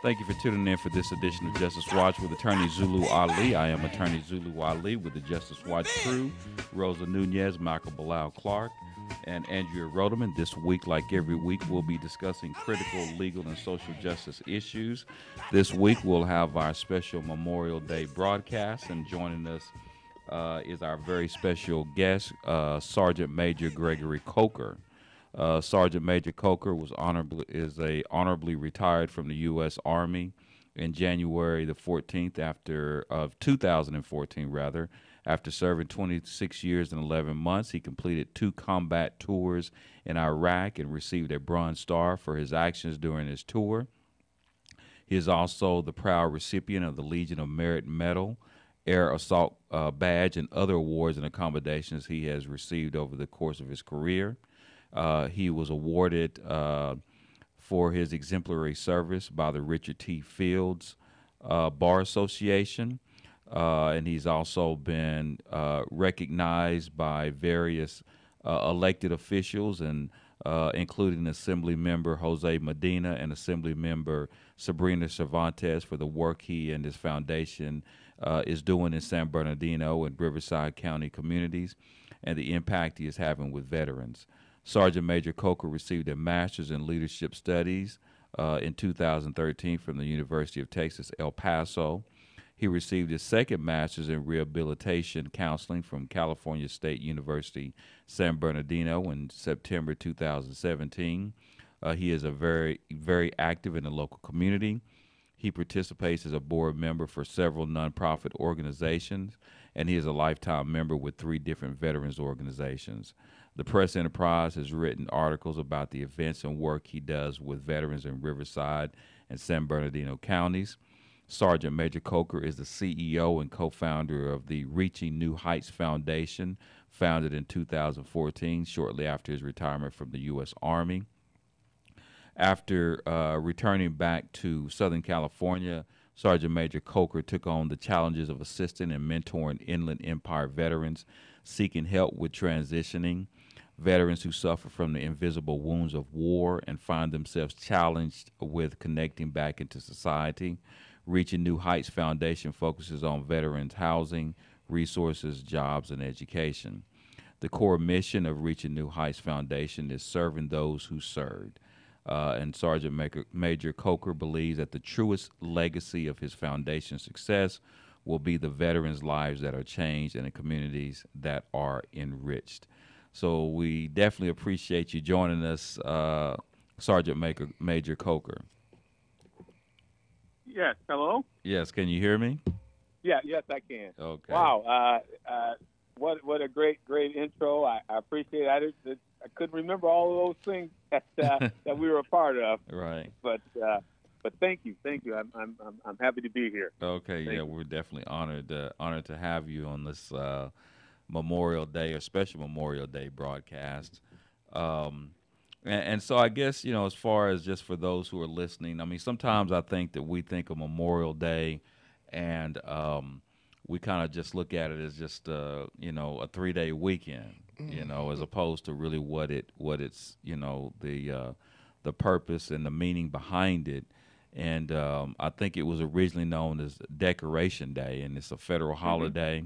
Thank you for tuning in for this edition of Justice Watch with attorney Zulu Ali. I am attorney Zulu Ali with the Justice Watch crew, Rosa Nunez, Michael Bilal Clark, and Andrea Rodeman. This week, like every week, we'll be discussing critical legal and social justice issues. This week, we'll have our special Memorial Day broadcast, and joining us uh, is our very special guest, uh, Sergeant Major Gregory Coker. Uh, Sergeant Major Coker was honorably is a honorably retired from the U.S. Army in January the 14th after of 2014 rather after serving 26 years and 11 months. He completed two combat tours in Iraq and received a Bronze Star for his actions during his tour. He is also the proud recipient of the Legion of Merit Medal, Air Assault uh, Badge, and other awards and accommodations he has received over the course of his career. Uh, he was awarded uh, for his exemplary service by the Richard T. Fields uh, Bar Association. Uh, and he's also been uh, recognized by various uh, elected officials, and including Assembly Member Jose Medina and Assembly Member Sabrina Cervantes for the work he and his foundation is doing in San Bernardino and Riverside County communities, and the impact he is having with veterans. Sergeant Major Coker received a master's in leadership studies uh, in 2013 from the University of Texas, El Paso. He received his second master's in rehabilitation counseling from California State University, San Bernardino in September 2017. Uh, he is a very, very active in the local community. He participates as a board member for several nonprofit organizations, and he is a lifetime member with three different veterans organizations. The press enterprise has written articles about the events and work he does with veterans in Riverside and San Bernardino counties. Sergeant Major Coker is the CEO and co founder of the Reaching New Heights Foundation, founded in 2014, shortly after his retirement from the U.S. Army. After uh, returning back to Southern California, Sergeant Major Coker took on the challenges of assisting and mentoring Inland Empire veterans seeking help with transitioning, veterans who suffer from the invisible wounds of war and find themselves challenged with connecting back into society Reaching New Heights Foundation focuses on veterans housing, resources, jobs, and education. The core mission of Reaching New Heights Foundation is serving those who served. Uh, and Sergeant Major, Major Coker believes that the truest legacy of his foundation's success will be the veterans' lives that are changed and the communities that are enriched. So we definitely appreciate you joining us, uh, Sergeant Major, Major Coker. Yes. Hello. Yes. Can you hear me? Yeah. Yes, I can. Okay. Wow. Uh, uh, what what a great great intro. I, I appreciate it. I, I couldn't remember all of those things that uh, that we were a part of. Right. But uh, but thank you, thank you. I'm I'm I'm happy to be here. Okay. Thank yeah, you. we're definitely honored uh, honored to have you on this uh, Memorial Day or special Memorial Day broadcast. Um, and, and, so I guess you know, as far as just for those who are listening, I mean, sometimes I think that we think of Memorial Day, and um, we kind of just look at it as just uh, you know a three day weekend, you know, as mm-hmm. opposed to really what it what it's you know the uh, the purpose and the meaning behind it. And um, I think it was originally known as Decoration Day, and it's a federal mm-hmm. holiday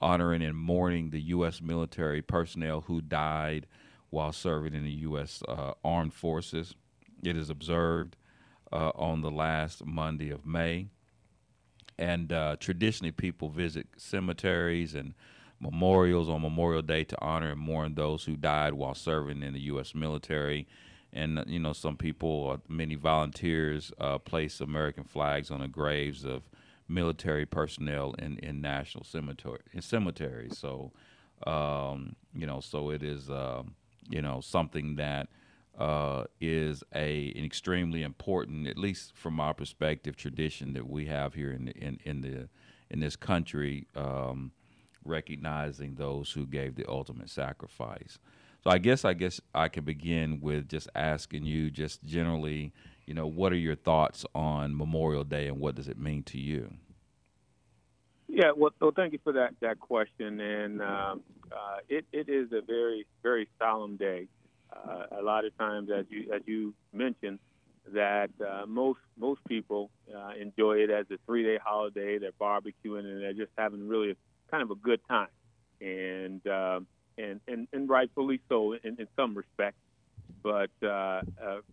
honoring and mourning the U.S. military personnel who died while serving in the U.S. Uh, Armed Forces. It is observed uh, on the last Monday of May. And uh, traditionally, people visit cemeteries and memorials on Memorial Day to honor and mourn those who died while serving in the U.S. military. And, you know, some people, uh, many volunteers, uh, place American flags on the graves of military personnel in, in national cemetery, in cemeteries. So, um, you know, so it is. Um, you know, something that uh, is a an extremely important, at least from our perspective, tradition that we have here in in in the in this country, um, recognizing those who gave the ultimate sacrifice. So I guess I guess I can begin with just asking you, just generally, you know, what are your thoughts on Memorial Day and what does it mean to you? Yeah, well, well thank you for that that question, and um, uh, it it is a very very solemn day. Uh, a lot of times, as you as you mentioned, that uh, most most people uh, enjoy it as a three day holiday. They're barbecuing and they're just having really kind of a good time, and uh, and, and and rightfully so in, in some respects. But uh, uh,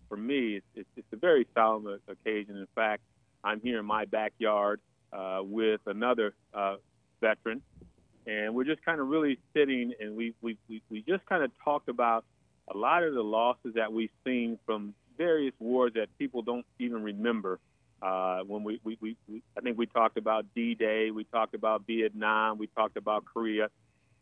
for me, it's, it's, a very solemn occasion. In fact, I'm here in my backyard uh, with another uh, veteran, and we're just kind of really sitting, and we we we, we just kind of talked about a lot of the losses that we've seen from various wars that people don't even remember. Uh, when we, we, we, we, I think we talked about D-Day, we talked about Vietnam, we talked about Korea,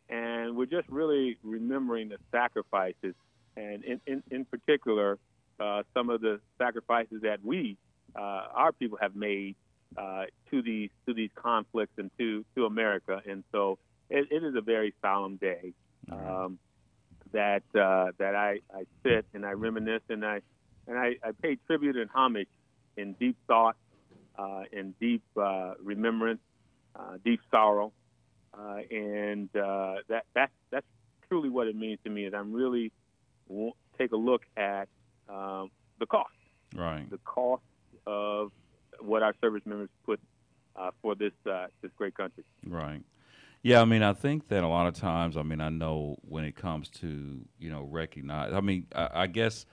and we're just really remembering the sacrifices, and in, in, in particular, uh, some of the sacrifices that we, uh, our people, have made uh, to these to these conflicts and to to America, and so it, it is a very solemn day. Um, that uh, that I, I sit and I reminisce and I and I, I pay tribute and homage in deep thought, uh, in deep uh, remembrance, uh, deep sorrow, uh, and uh, that that that's truly what it means to me. Is I'm really take a look at um, the cost, right? The cost of what our service members put uh, for this this great country, right? Yeah, I mean, I think that a lot of times, I mean, I know when it comes to you know recognize. I mean, I, I guess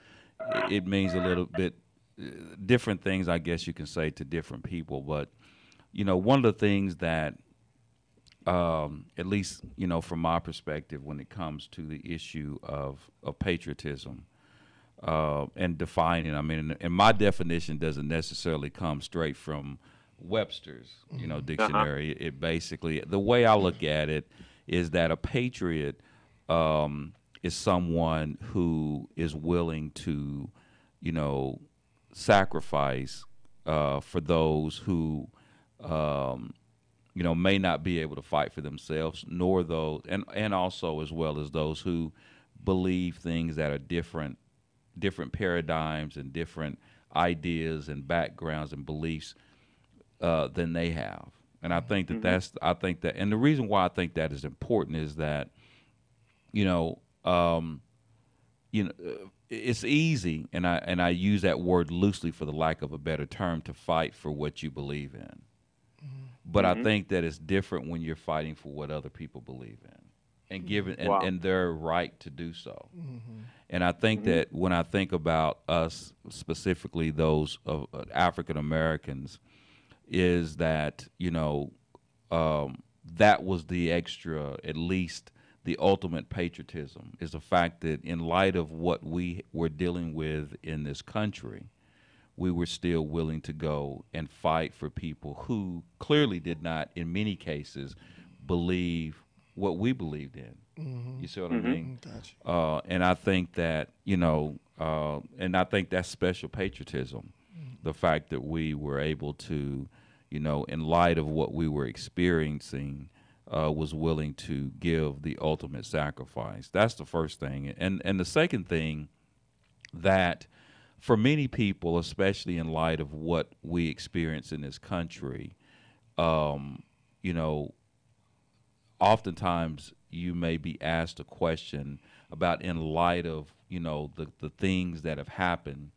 it means a little bit uh, different things. I guess you can say to different people, but you know, one of the things that, um, at least you know, from my perspective, when it comes to the issue of of patriotism. Uh, and defining, I mean, and my definition doesn't necessarily come straight from Webster's, you know, mm-hmm. dictionary. Uh-huh. It basically the way I look at it is that a patriot um, is someone who is willing to, you know, sacrifice uh, for those who, um, you know, may not be able to fight for themselves, nor those, and and also as well as those who believe things that are different, different paradigms and different ideas and backgrounds and beliefs uh, than they have. And I think that mm-hmm. that's I think that and the reason why I think that is important is that you know um, you know uh, it's easy and I and I use that word loosely for the lack of a better term to fight for what you believe in. Mm-hmm. But mm-hmm. I think that it's different when you're fighting for what other people believe in and given and, wow. and their right to do so. Mm-hmm. And I think mm-hmm. that when I think about us specifically those of uh, African Americans is that you know um, that was the extra, at least the ultimate patriotism is the fact that in light of what we were dealing with in this country, we were still willing to go and fight for people who clearly did not, in many cases, believe what we believed in. Mm-hmm. You see what mm-hmm. I mean? Gotcha. Uh, and I think that you know, uh, and I think that's special patriotism the fact that we were able to, you know, in light of what we were experiencing, uh, was willing to give the ultimate sacrifice. That's the first thing, and and the second thing that for many people, especially in light of what we experience in this country, um, you know, oftentimes you may be asked a question about in light of you know the the things that have happened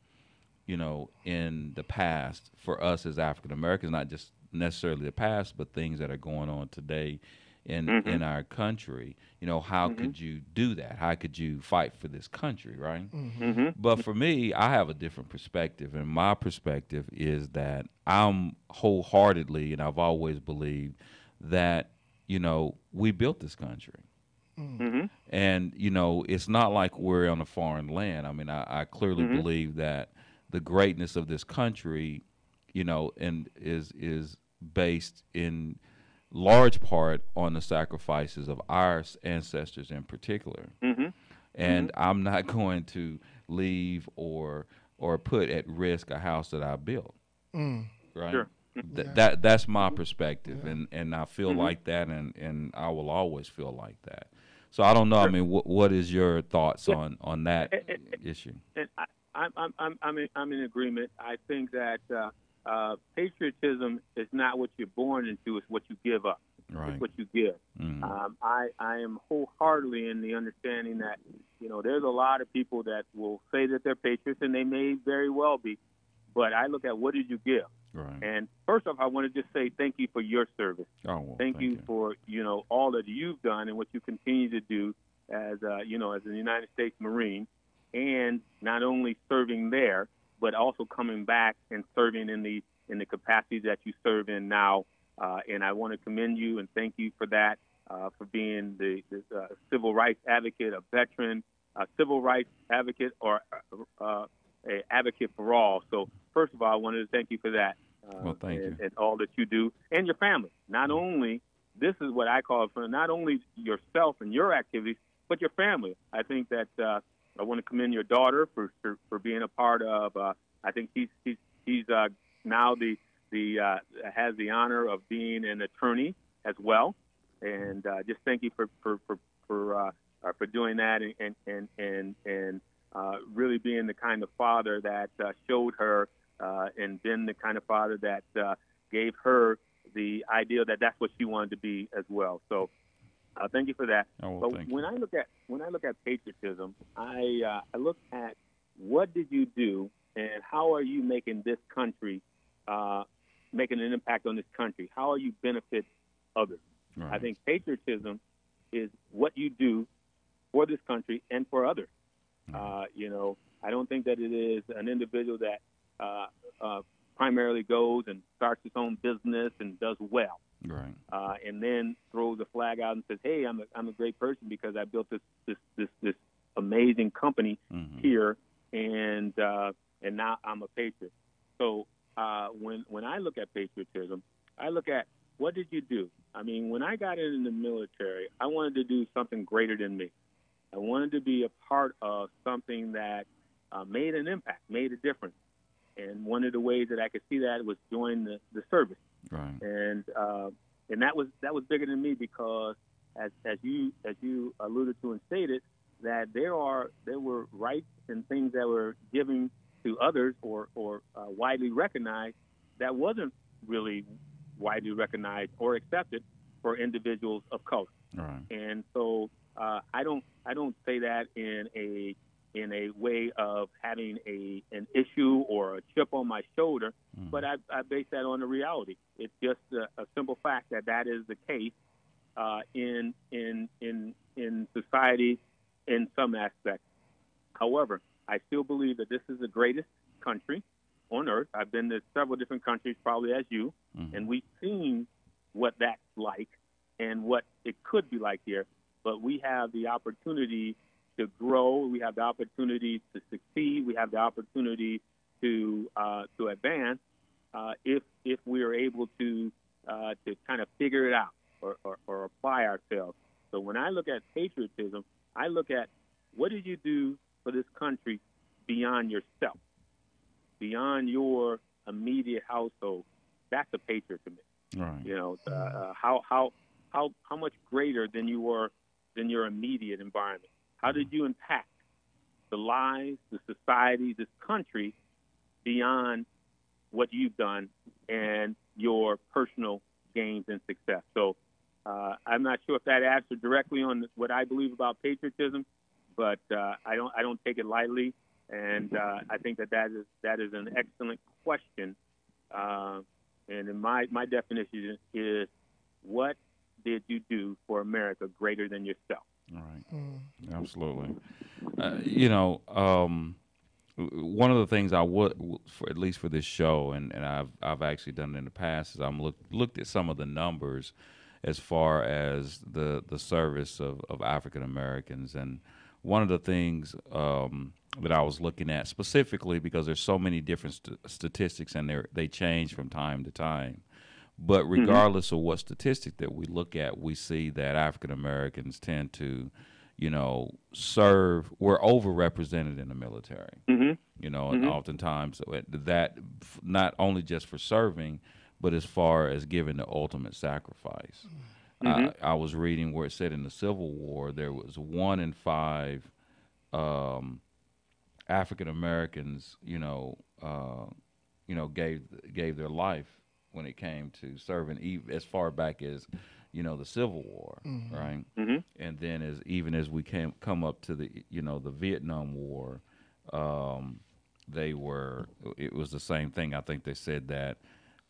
you know, in the past for us as African Americans, not just necessarily the past, but things that are going on today in mm-hmm. in our country. You know, how mm-hmm. could you do that? How could you fight for this country, right? Mm-hmm. mm-hmm. But for me, I have a different perspective, and my perspective is that I'm wholeheartedly, and I've always believed that you know we built this country. Mm-hmm. And you know, it's not like we're on a foreign land. I mean, I, I clearly mm-hmm. believe that the greatness of this country, you know, and is is based in large part on the sacrifices of our ancestors in particular. Mm-hmm. And mm-hmm. I'm not going to leave or or put at risk a house that I built. Mm. Right. Sure. Th- yeah. That that's my perspective, yeah. and, and I feel mm-hmm. like that, and, and I will always feel like that. So I don't know. Sure. I mean, wh- what is your thoughts yeah. on on that issue? And I, I'm I'm I'm I'm in, I'm in agreement. I think that uh, uh, patriotism is not what you're born into; it's what you give up. Right. It's what you give. Mm-hmm. Um, I I am wholeheartedly in the understanding that you know there's a lot of people that will say that they're patriots, and they may very well be, but I look at what did you give. Right. And first off, I want to just say thank you for your service. Oh, well, thank, you, for you know all that you've done and what you continue to do as uh, you know as a United States Marine, and not only serving there, but also coming back and serving in the in the capacity that you serve in now. Uh, and I want to commend you and thank you for that, uh, for being the, the uh, civil rights advocate, a veteran, a civil rights advocate, or uh, a advocate for all. So first of all, I wanted to thank you for that. Uh, well, thank and, you. And all that you do and your family. Not only this is what I call it for not only yourself and your activities, but your family. I think that uh, I want to commend your daughter for for, for being a part of. Uh, I think he's he's he's uh, now the the uh, has the honor of being an attorney as well. And uh, just thank you for for for for, uh, uh for doing that and and and and uh, really being the kind of father that uh, showed her uh, and been the kind of father that uh, gave her the idea that that's what she wanted to be as well. So uh, thank you for that. Oh, well, but when you. I look at when I look at patriotism, I uh, I look at what did you do and how are you making this country uh, making an impact on this country? How are you benefit others? Right. I think patriotism is what you do for this country and for others. Uh, you know, I don't think that it is an individual that uh, uh, primarily goes and starts his own business and does well. Right. Uh, and then throws a flag out and says, "Hey, I'm a, I'm a great person because I built this this this, this amazing company mm-hmm. here, and uh, and now I'm a patriot." So uh, when when I look at patriotism, I look at what did you do? I mean, when I got in the military, I wanted to do something greater than me. I wanted to be a part of something that uh, made an impact, made a difference. And one of the ways that I could see that was join the, the service. Right. And uh, and that was that was bigger than me because as as you as you alluded to and stated that there are there were rights and things that were given to others or or uh, widely recognized that wasn't really widely recognized or accepted for individuals of color. Right. And so uh, I don't I don't say that in a in a way of having a an issue or a chip on my shoulder, mm. but I, I base that on the reality. It's just a, a simple fact that that is the case uh, in in in in society in some aspects. However, I still believe that this is the greatest country on earth. I've been to several different countries, probably as you, mm-hmm. and we've seen what that's like and what it could be like here but we have the opportunity to grow. We have the opportunity to succeed. We have the opportunity to uh, to advance uh, if if we are able to uh, to kind of figure it out or, or, or apply ourselves. So when I look at patriotism, I look at what did you do for this country beyond yourself, beyond your immediate household. That's a patriot to me. Right. You know, uh, uh, how how how how much greater than you were than your immediate environment? How did you impact the lives, the society, this country beyond what you've done and your personal gains and success? So uh, I'm not sure if that answered directly on what I believe about patriotism, but uh, I don't I don't take it lightly, and uh, I think that that is that is an excellent question. Uh, and in my my definition is what did you do for America greater than yourself? All right. Mm. Absolutely. Uh, you know, um, one of the things I would, for, at least for this show, and, and I've I've actually done it in the past, is I'm looked looked at some of the numbers as far as the the service of, of African Americans, and one of the things um, that I was looking at specifically because there's so many different st- statistics and they they change from time to time. But mm-hmm. regardless mm-hmm. of what statistic that we look at, we see that African Americans tend to, you know, serve. We're overrepresented in the military. Mm-hmm. You know, and mm-hmm. oftentimes that not only just for serving, but as far as giving the ultimate sacrifice. I, mm-hmm. I, was reading where it said in the Civil War there was one in five um, African Americans, you know, uh, you know, gave gave their life when it came to serving as far back as you know the Civil War, mm-hmm. right? Mm-hmm. And then as even as we came come up to the you know the Vietnam War, um, they were. It was the same thing. I think they said that.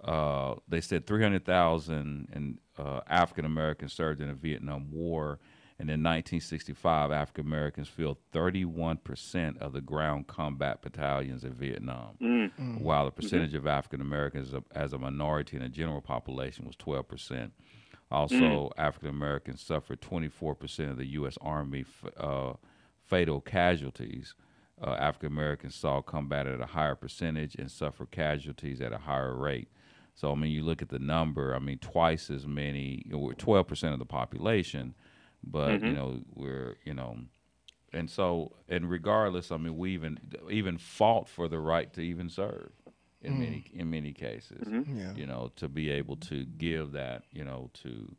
Uh, they said 300,000 and uh, African Americans served in the Vietnam War, and in 1965, African Americans filled 31 percent of the ground combat battalions in Vietnam, Mm. while the percentage of African Americans as a, minority in the general population was 12 percent. Also, African Americans suffered 24 percent of the U.S. Army f- uh, fatal casualties. Uh, African Americans saw combat at a higher percentage and suffered casualties at a higher rate. So, I mean, you look at the number. I mean, twice as many. You know, 12 percent of the population, but you mm-hmm. know, we're you know, and so and regardless, I mean, we even even fought for the right to even serve in hmm. many in many cases mm-hmm. Yeah. you know, to be able to give that, you know, to,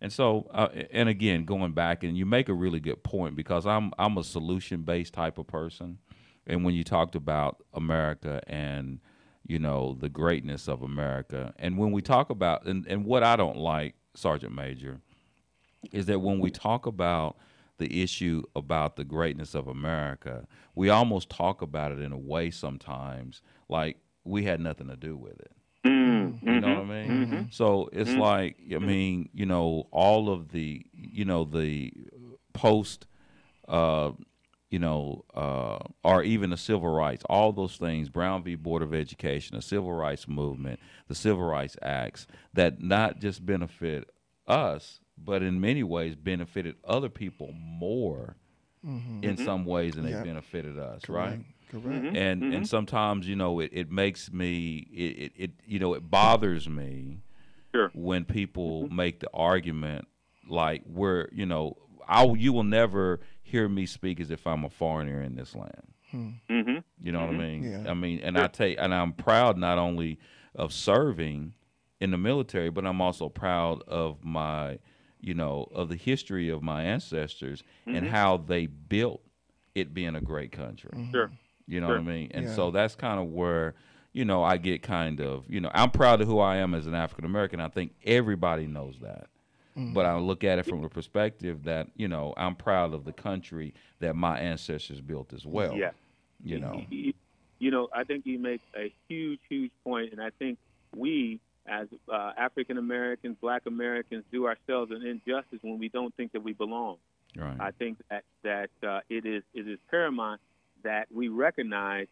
and so, uh, and again, going back, and you make a really good point because I'm I'm a solution based type of person, and when you talked about America and you know the greatness of America, and when we talk about and and what I don't like, Sergeant Major, is that when we talk about the issue about the greatness of America, we almost talk about it in a way sometimes like we had nothing to do with it. Mm. You know what I mean? So it's like I mean, you know, all of the you know the post, uh, you know, uh, or even the civil rights, all those things, Brown v. Board of Education, the civil rights movement, the civil rights acts, that not just benefit us, but in many ways benefited other people more mm-hmm. in mm-hmm. some ways than Yeah. they benefited us, right? Correct. Mm-hmm. and and sometimes you know it, it makes me it, it, it you know it bothers me Sure. when people make the argument like we're you know I you will never hear me speak as if I'm a foreigner in this land. Hmm. Mm-hmm. You know what I mean? Yeah. I mean, and I take and I'm proud not only of serving in the military, but I'm also proud of my, you know, of the history of my ancestors and mm-hmm. how they built it being a great country. Mm-hmm. Sure. You know Sure. what I mean? And Yeah. so that's kind of where, you know, I get kind of, you know, I'm proud of who I am as an African American. I think everybody knows that. Mm. But I look at it from the perspective that, you know, I'm proud of the country that my ancestors built as well. Yeah. You know. You, you know, I think you make a huge, huge point, and I think we, as uh, African Americans, Black Americans, do ourselves an injustice when we don't think that we belong. Right. I think that that uh, it is it is paramount that we recognize,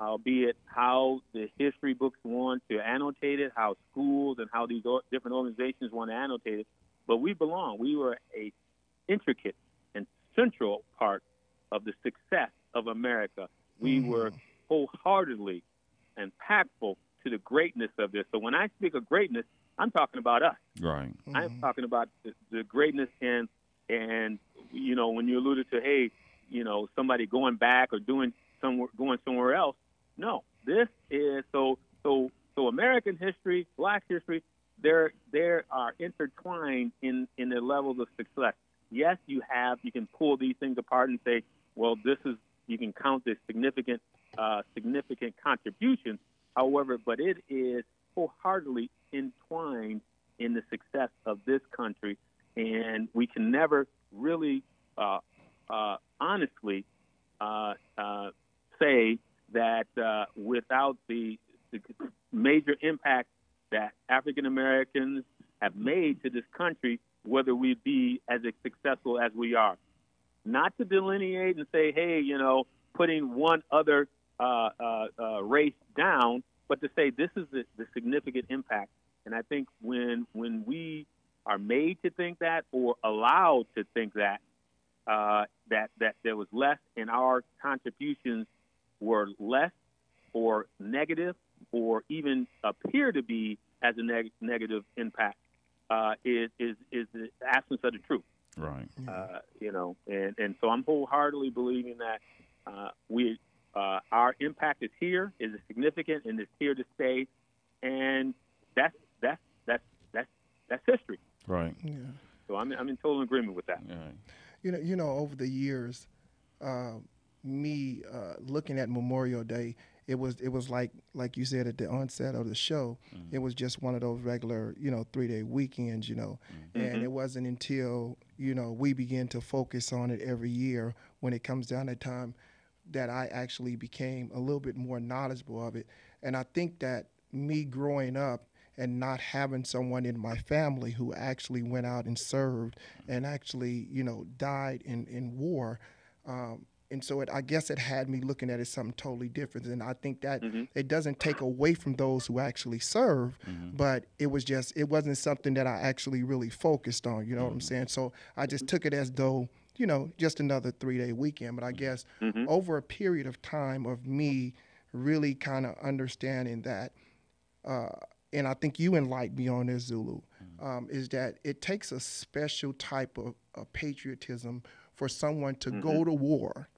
albeit how the history books want to annotate it, how schools and how these or, different organizations want to annotate it, but we belong. We were a intricate and central part of the success of America. We were wholeheartedly impactful to the greatness of this. So when I speak of greatness, I'm talking about us. right. I'm talking about the, the greatness and and you know when you alluded to hey, you know somebody going back or doing somewhere going somewhere else. No, this is so so so American history, Black history, they're they are intertwined in in their levels of success. Yes, you have you can pull these things apart and say, well, this is you can count this significant uh, significant contributions. However, but it is wholeheartedly entwined in the success of this country, and we can never really uh, uh, honestly uh, uh, say that uh, without the, the major impact that African Americans have made to this country, whether we be as successful as we are. Not to delineate and say, hey, you know, putting one other uh, uh, uh, race down, but to say this is the, the significant impact. And I think when when we are made to think that or allowed to think that uh, that that there was less and our contributions were less or negative or even appear to be as a neg- negative impact uh, is, is is the absence of the truth. Right. Uh, you know, and, and so I'm wholeheartedly believing that uh, we uh, our impact is here, is significant, and is here to stay, and that's that's that's that's that's history. Right. Yeah. So I'm I'm in total agreement with that. All right. You know, you know, over the years, uh, me uh, looking at Memorial Day, it was it was like like you said at the onset of the show, it was just one of those regular you know three day weekends, you know, and it wasn't until you know we began to focus on it every year when it comes down that time. That I actually became a little bit more knowledgeable of it. And I think that me growing up and not having someone in my family who actually went out and served and actually, you know, died in, in war. Um, and so it, I guess it had me looking at it something totally different. And I think that mm-hmm. it doesn't take away from those who actually serve, mm-hmm. but it was just it wasn't something that I actually really focused on. You know mm-hmm. what I'm mm-hmm. saying? So I just took it as though you know just another three day weekend. But I guess mm-hmm. over a period of time of me really kind of understanding that. Uh, and I think you enlightened me on this, Zulu, mm-hmm. um, is that it takes a special type of, of patriotism for someone to mm-hmm. go to war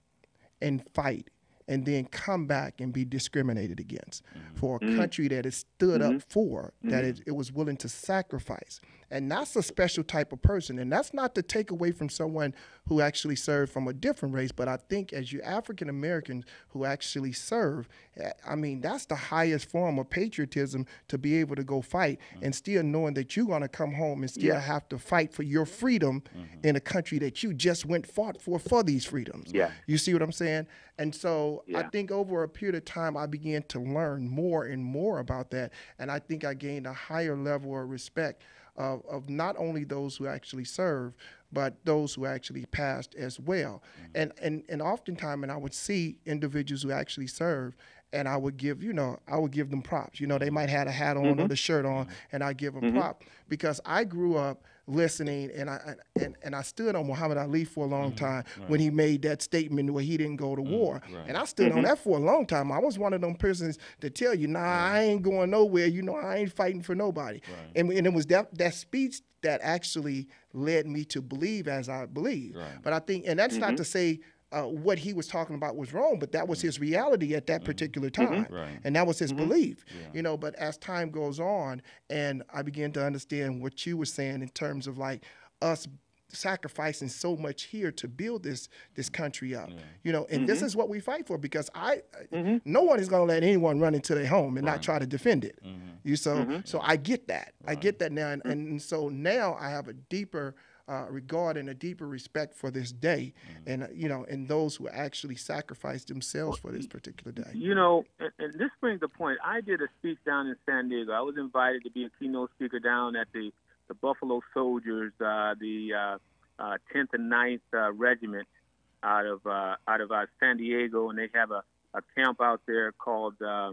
and fight and then come back and be discriminated against mm-hmm. for a mm-hmm. country that is stood mm-hmm. up for, that mm-hmm. it, it, was willing to sacrifice. And that's a special type of person. And that's not to take away from someone who actually served from a different race, but I think as you African Americans who actually serve, eh, I mean, that's the highest form of patriotism to be able to go fight mm-hmm. and still knowing that you're going to come home and still yeah. have to fight for your freedom mm-hmm. in a country that you just went fought for for these freedoms. Yeah. You see what I'm saying? And so yeah. I think over a period of time, I began to learn more and more about that. And I think I gained a higher level of respect of, of not only those who actually serve, but those who actually passed as well. Mm-hmm. And, and, and oftentimes, and I would see individuals who actually serve, and I would give, you know, I would give them props. You know, they might have a hat on mm-hmm. or the shirt on, and I give them mm-hmm. prop because I grew up – listening, and I and, and I stood on Muhammad Ali for a long mm-hmm. time right. when he made that statement where he didn't go to mm-hmm. war, right. and I stood mm-hmm. on that for a long time. I was one of them persons to tell you, nah, right. I ain't going nowhere. You know, I ain't fighting for nobody. And and it was that that speech that actually led me to believe as I believe. But I think, and that's not mm-hmm. to say uh, what he was talking about was wrong, but that was his reality at that mm-hmm. particular mm-hmm. time, right. and that was his mm-hmm. belief. Yeah. You know, but as time goes on, and I began to understand what you were saying in terms of like us sacrificing so much here to build this this country up. Yeah. You know, and mm-hmm. this is what we fight for because I mm-hmm. no one is going to let anyone run into their home and right. not try to defend it. Mm-hmm. You so so I get that. Right. I get that now and, and so now I have a deeper uh, regard and a deeper respect for this day, mm-hmm. and uh, you know, and those who actually sacrificed themselves for this particular day. You know, and, and this brings the point. I did a speech down in San Diego. I was invited to be a keynote speaker down at the the Buffalo Soldiers, uh, the uh, uh, 10th and 9th uh, Regiment out of uh, out of uh, San Diego, and they have a, a camp out there called uh,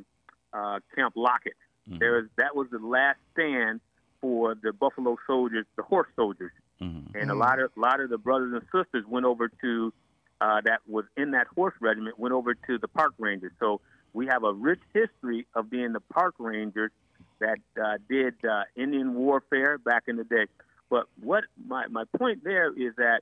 uh, Camp Lockett. Mm-hmm. There was that was the last stand for the Buffalo Soldiers, the horse soldiers, Mm-hmm. And a lot of lot of the brothers and sisters went over to uh, that was in that horse regiment went over to the park rangers. So we have a rich history of being the park rangers that uh, did uh, Indian warfare back in the day. But what my, my point there is that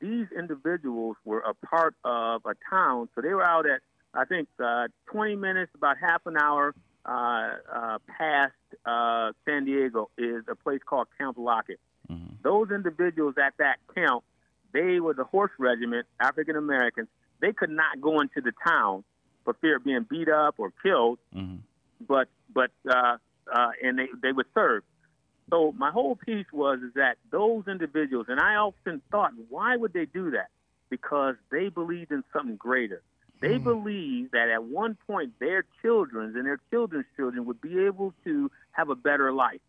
these individuals were a part of a town. So they were out at, I think, uh, 20 minutes, about half an hour uh, uh, past uh, San Diego, is a place called Camp Lockett. Mm-hmm. Those individuals at that camp, they were the horse regiment, African Americans. They could not go into the town for fear of being beat up or killed. Mm-hmm. But but uh, uh, and they they would serve. So my whole piece was is that those individuals, and I often thought, why would they do that? Because they believed in something greater. They mm. believed that at one point their children and their children's children would be able to have a better life,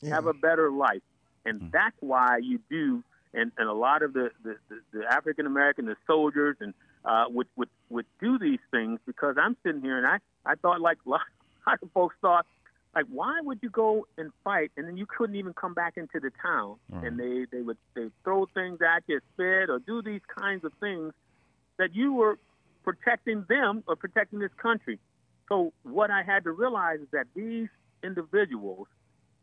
yeah. have a better life and mm. that's why you do. And, and a lot of the, the, the, the African American, the soldiers, and uh, would, would would do these things because I'm sitting here and I I thought like a lot of folks thought like why would you go and fight and then you couldn't even come back into the town mm. and they they would they throw things at you spit or do these kinds of things that you were protecting them or protecting this country so what i had to realize is that these individuals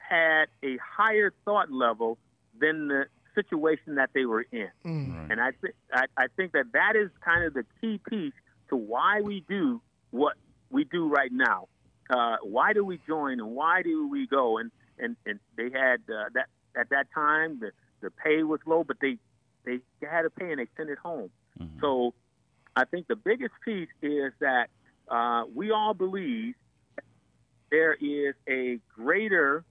had a higher thought level than the situation that they were in. Mm. And I, th- I, I think that that is kind of the key piece to why we do what we do right now. Uh, why do we join and why do we go? And and, and they had uh, that at that time the the pay was low, but they they had to pay and they sent it home. Mm-hmm. So I think the biggest piece is that uh, we all believe there is a greater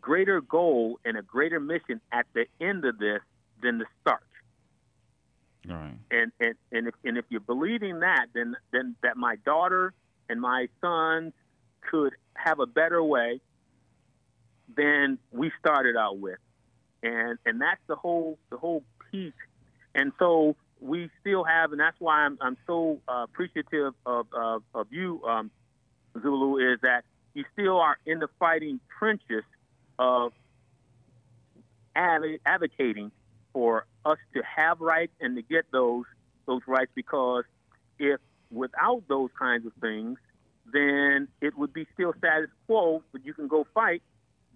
greater goal and a greater mission at the end of this than the start. Right. And and and if and if you're believing that, then then that my daughter and my sons could have a better way than we started out with, and and that's the whole the whole piece. And so we still have, and that's why I'm I'm so uh, appreciative of of, of you, um, Zulu, is that you still are in the fighting trenches of adv- advocating for us to have rights and to get those those rights because if without those kinds of things, then it would be still status quo. But you can go fight,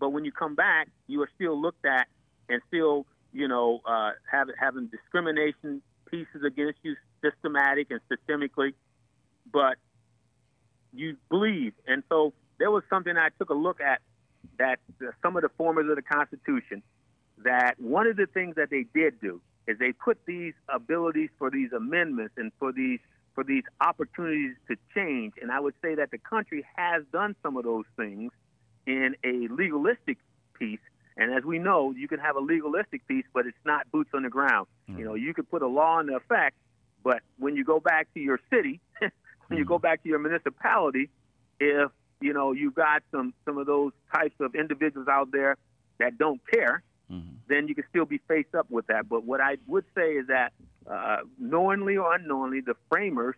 but when you come back, you are still looked at and still, you know, uh, have, having discrimination pieces against you, systematic and systemically. But you believe, and so there was something I took a look at that some of the formers of the Constitution that one of the things that they did do is they put these abilities for these amendments and for these for these opportunities to change. And I would say that the country has done some of those things in a legalistic piece. And as we know, you can have a legalistic piece, but it's not boots on the ground. Mm-hmm. You know, you could put a law into effect, but when you go back to your city, when mm-hmm. you go back to your municipality, if you know you've got some some of those types of individuals out there that don't care, mm-hmm. then you can still be faced up with that. But what I would say is that uh, knowingly or unknowingly, the framers,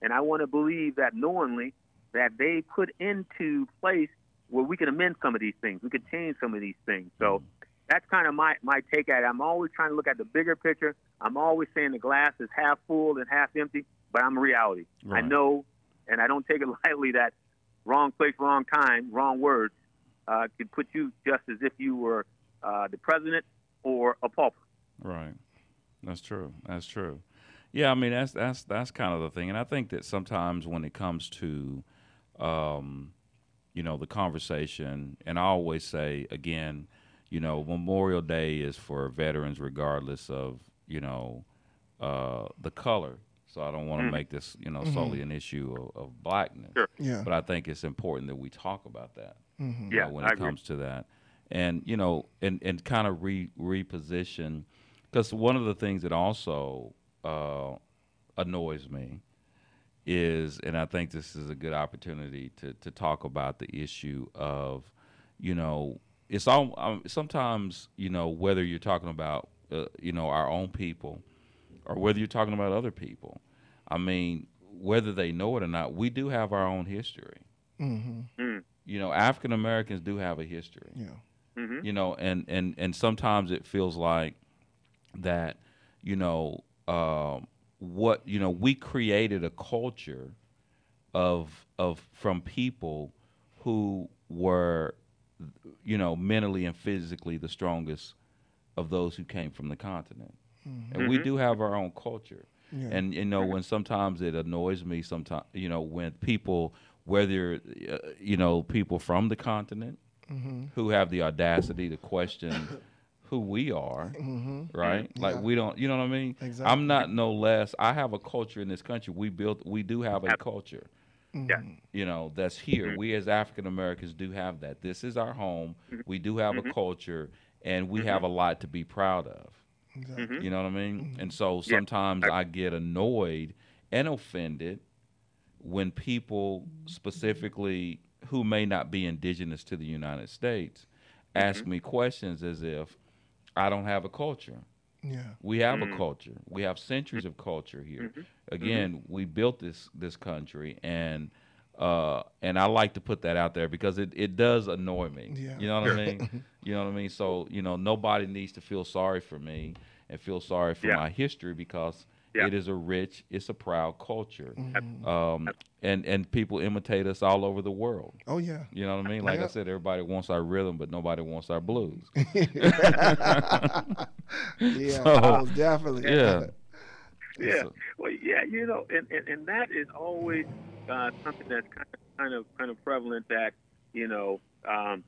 and I want to believe that knowingly, that they put into place where we can amend some of these things, we can change some of these things. So mm-hmm. that's kind of my my take at it. I'm always trying to look at the bigger picture. I'm always saying the glass is half full and half empty, but I'm a reality. Right. I know, and I don't take it lightly that wrong place, wrong time, wrong words uh, could put you just as if you were uh, the president or a pauper. Right. That's true. That's true. Yeah, I mean that's that's that's kind of the thing, and I think that sometimes when it comes to, um, you know, the conversation, and I always say again, you know, Memorial Day is for veterans regardless of you know, uh, the color. So I don't want to mm-hmm. make this you know mm-hmm. solely an issue of, of blackness. Sure. Yeah. But I think it's important that we talk about that. Mm-hmm. Yeah, know, when I it comes to that, and you know, and and kind of re reposition because one of the things that also uh, annoys me is, and I think this is a good opportunity to to talk about the issue of, you know, it's all um, sometimes you know whether you're talking about uh, you know our own people or whether you're talking about other people. I mean, whether they know it or not, we do have our own history. Mm-hmm. Mm. You know, African Americans do have a history. Yeah. Mm-hmm. You know, and and and sometimes it feels like that you know um, what you know we created a culture of of from people who were you know mentally and physically the strongest of those who came from the continent mm-hmm. and we Mm-hmm. do have our own culture Yeah. and you know when sometimes it annoys me sometimes you know when people whether uh, you know people from the continent Mm-hmm. who have the audacity to question who we are Mm-hmm. right? Like we don't, you know what I mean? Exactly. I'm not no less. I have a culture in this country. We built, we do have a culture, Yeah. you know, that's here. Mhm. We as African Americans do have that. This is our home. We do have a culture, and we have a lot to be proud of. Exactly. You know what I mean? Mhm. And so sometimes I- I get annoyed and offended when people specifically who may not be indigenous to the United States ask me questions as if I don't have a culture. Yeah. We have Mm. a culture. We have centuries of culture here. Mhm. Again, we built this this country, and uh, and I like to put that out there because it, it does annoy me. Yeah. You know what I mean? you know what I mean? So you know, nobody needs to feel sorry for me and feel sorry for Yeah. my history because Yeah. it is a rich, it's a proud culture. Mhm. Um, and and people imitate us all over the world. Oh yeah. You know what I mean? Like I said, everybody wants our rhythm, but nobody wants our blues. yeah. So- most definitely. Yeah. Yeah. So- Well, yeah, you know, and, and, and that is always uh, something that's kind of kind of kind of prevalent. That you know um,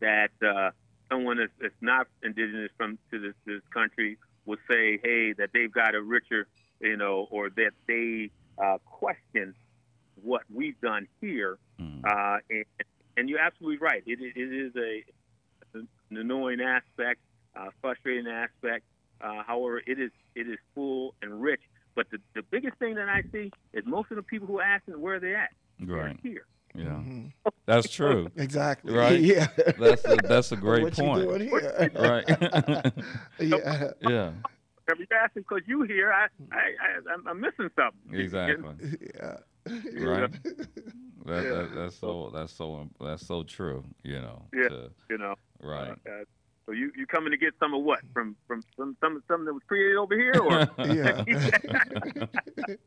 that uh, someone that's, that's not indigenous from to this, this country would say, hey, that they've got a richer, you know, or that they uh, question what we've done here. Mm. Uh, and, and you're absolutely right. It, it is a an annoying aspect, uh, frustrating aspect. Uh, however, it is it is full and rich. But the, the biggest thing that I see is most of the people who ask them where they at, Right. they're here. Yeah. Mhm. That's true. Exactly. Right. Yeah. That's a, that's a great what point. You doing here? Right. yeah. yeah. If you asking because you here, I, I, I I'm- I'm missing something. Exactly. Yeah. Right. That, that, that's so that's so that's so true. You know. Yeah. to- You know. right. Uh, so you you coming to get some of what from from some some something that was created over here, or Yeah.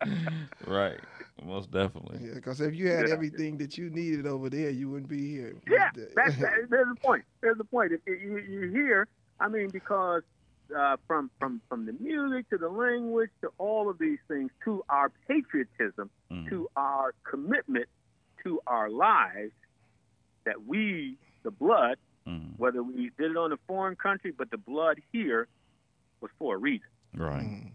right. Most definitely. Yeah, because if you had Yeah. everything that you needed over there, you wouldn't be here. Yeah, that's, that, there's the point. There's the point. If you, you hear, I mean, because uh, from from from the music to the language to all of these things to our patriotism Mhm. to our commitment to our lives, that we, the blood, Mhm. whether we did it on a foreign country, but the blood here was for a reason. Right. Mm.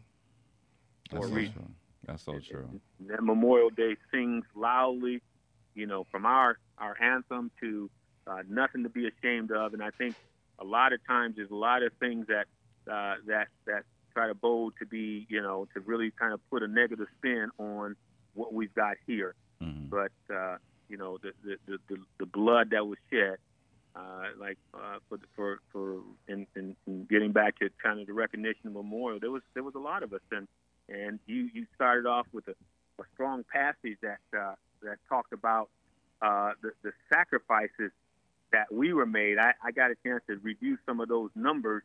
That's a so reason. true. That's so true. And that Memorial Day sings loudly, you know, from our our anthem to uh, nothing to be ashamed of. And I think a lot of times there's a lot of things that uh, that that try to bold to be, you know, to really kind of put a negative spin on what we've got here. Mhm. But uh, you know, the the, the the the blood that was shed. Uh, like uh, for for for in, in, in getting back to kind of the recognition memorial, there was there was a lot of us, and and you you started off with a, a strong passage that uh, that talked about uh, the the sacrifices that we were made. I, I got a chance to review some of those numbers,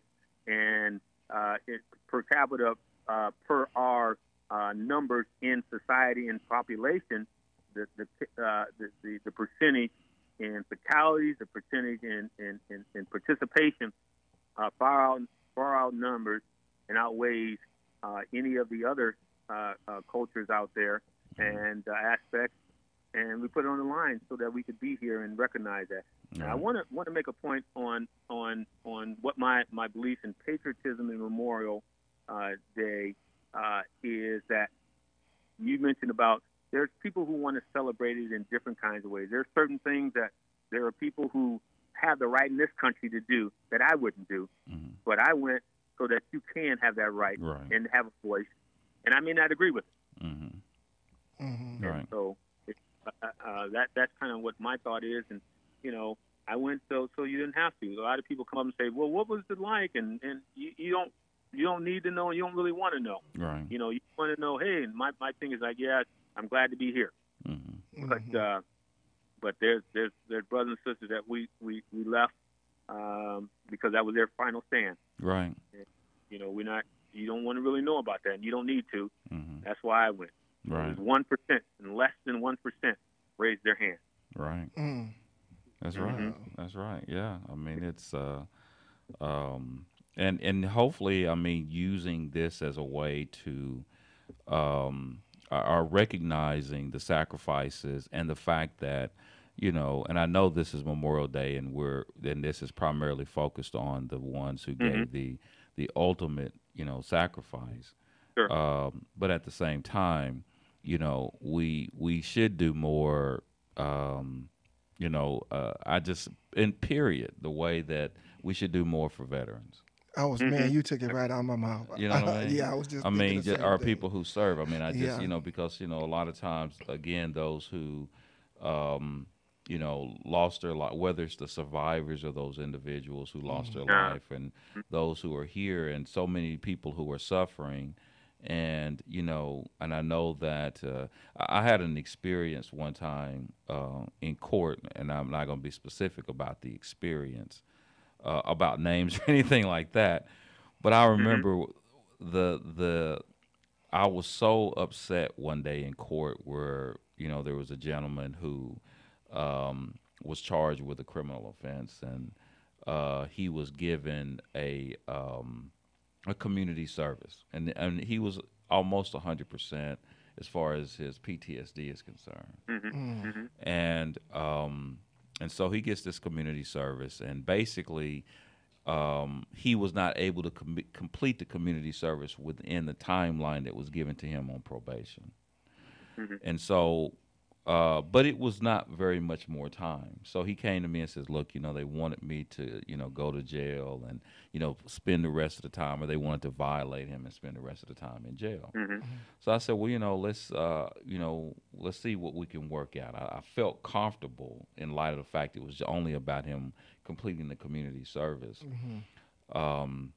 and uh, it, per capita uh, per our uh, numbers in society and population, the the, uh, the the the percentage in fatalities, the percentage in in, in, in participation, uh, far out far outnumbers and outweighs uh, any of the other uh, uh, cultures out there and uh, aspects. And we put it on the line so that we could be here and recognize that. And I want to want to make a point on on on what my my belief in patriotism and Memorial uh, Day uh, is that you mentioned about there's people who want to celebrate it in different kinds of ways. There are certain things that there are people who have the right in this country to do that I wouldn't do, Mhm. but I went so that you can have that right Right. and have a voice. And I may not agree with it. Mhm. Mhm. Right. So it, uh, uh, that that's kind of what my thought is. And you know, I went so so you didn't have to. A lot of people come up and say, "Well, what was it like?" And and you, you don't you don't need to know. and You don't really want to know. Right. You know, you want to know. Hey, and my my thing is like, yeah, I'm glad to be here. Mhm. But Mhm. uh, but there's there's there's brothers and sisters that we we we left um, because that was their final stand. Right. You know, we're not. You don't want to really know about that, and you don't need to. Mhm. That's why I went. Right. One percent and less than one percent raised their hand. Right. Mm. That's right. Mhm. That's right. Yeah. I mean, it's uh, um, and and hopefully, I mean, using this as a way to um, are, recognizing the sacrifices and the fact that you know, and I know this is Memorial Day, and we're and this is primarily focused on the ones who gave the the ultimate, you know, sacrifice. Sure. Um, but at the same time, you know, we we should do more. Um, you know, uh, I just in period the way that we should do more for veterans. I was man, you took it right out of my mouth. You know what I mean? yeah, I was just. I mean, the ju- same are thing. people who serve. I mean, I just Yeah. you know because you know a lot of times again those who, um, you know, lost their life, whether it's the survivors or those individuals who lost their Yeah. life, and those who are here, and so many people who are suffering, and you know, and I know that uh, I I had an experience one time uh, in court, and I'm not going to be specific about the experience, uh, about names or anything like that, but I remember the the I was so upset one day in court where you know there was a gentleman who um, was charged with a criminal offense and uh, he was given a um, a community service. And and he was almost hundred percent as far as his PTSD is concerned. Mm. and um, and so he gets this community service, and basically, um, he was not able to com- complete the community service within the timeline that was given to him on probation. Mhm. And so, uh, but it was not very much more time. So he came to me and says, "Look, you know, they wanted me to, you know, go to jail and, you know, spend the rest of the time, or they wanted to violate him and spend the rest of the time in jail." Mhm. So I said, "Well, you know, let's, uh, you know, let's see what we can work out." I, I felt comfortable in light of the fact it was only about him completing the community service. Um,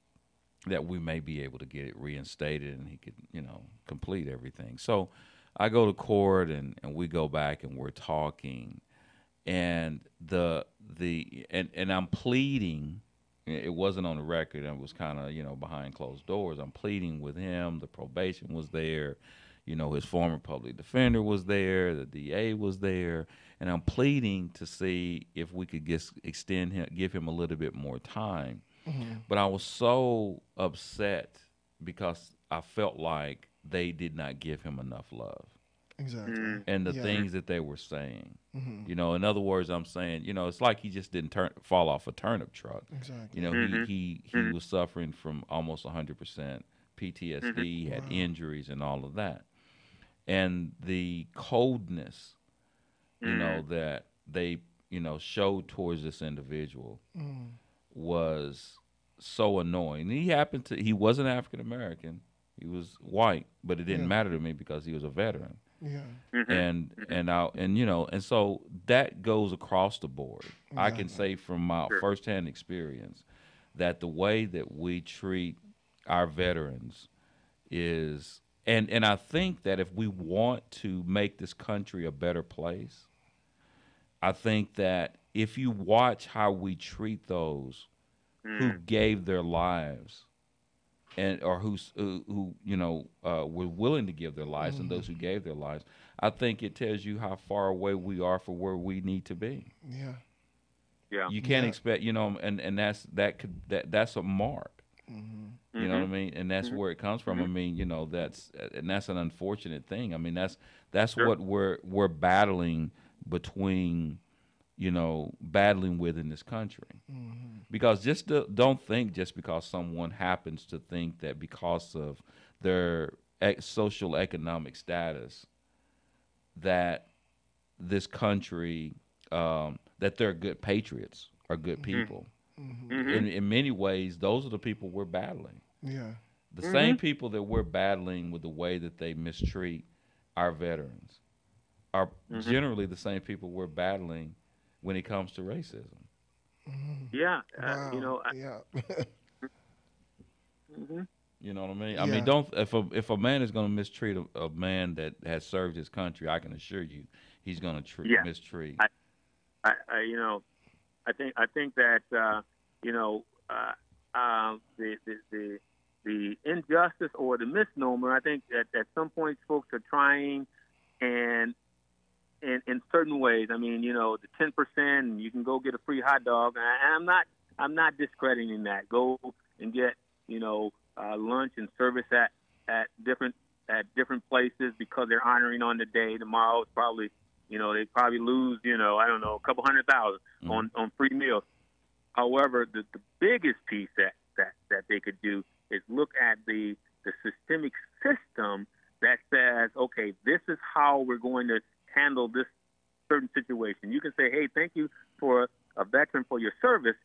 that we may be able to get it reinstated and he could, you know, complete everything. So I go to court and, and we go back and we're talking. And the the and, and I'm pleading it wasn't on the record and it was kind of, you know, behind closed doors. I'm pleading with him, the probation was there, you know, his former public defender was there, the DA was there, and I'm pleading to see if we could just extend him give him a little bit more time. Mm-hmm. But I was so upset because I felt like they did not give him enough love Exactly. Mm. and the Yeah. things that they were saying. Mhm. You know, in other words, I'm saying, you know, it's like he just didn't turn fall off a turnip truck. Exactly. You know, Mhm. he he, he was suffering from almost 100% PTSD, he had Wow. injuries and all of that. And the coldness, you know, that they, you know, showed towards this individual Mm. was so annoying. He happened to he wasn't African American. He was white, but it didn't Yeah. matter to me because he was a veteran. Yeah. Mhm. And and I and you know, and so that goes across the board. I can say from my Sure. firsthand experience that the way that we treat our veterans is and and I think that if we want to make this country a better place, I think that if you watch how we treat those who Mm. gave their lives and or who's who, who you know uh, were willing to give their lives and those who gave their lives i think it tells you how far away we are for where we need to be Yeah. Yeah. you can't Yeah. expect you know and and that's that could that that's a mark Mm-hmm. you know what i mean and that's where it comes from i mean you know that's and that's an unfortunate thing i mean that's that's Sure. what we're we're battling between you know battling with in this country Mm-hmm. because just do, don't think just because someone happens to think that because of their ec- social economic status that this country um, that they're good patriots or good people Mm-hmm. Mhm. in, in many ways those are the people we're battling Yeah. the Mm-hmm. same people that we're battling with the way that they mistreat our veterans are Mm-hmm. generally the same people we're battling when it comes to racism Yeah. Wow. Uh, you know. I, yeah. mhm. You know what I mean? I Yeah. mean, don't if a if a man is going to mistreat a, a man that has served his country, I can assure you, he's going to treat Yeah. mistreat. I- I, I, you know, I think I think that uh, you know uh, uh, the, the the the injustice or the misnomer. I think that at some points folks are trying, and in in certain ways. I mean, you know, the ten percent, you can go get a free hot dog. And I, I'm not I'm not discrediting that. Go and get you know uh, lunch and service at at different at different places because they're honoring on the day. Tomorrow is probably you know, they probably lose, you know, I don't know, a couple hundred thousand 000 Mhm. on on free meals. However, the, the biggest piece that, that that they could do is look at the the systemic system that says, okay, this is how we're going to handle this certain situation. You can say, hey, thank you for a veteran for your service,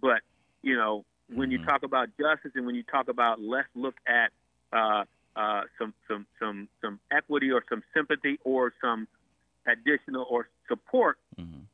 but you know, when you Mhm. talk about justice and when you talk about let's look at uh, uh, some some some some equity or some sympathy or some additional or support Mhm.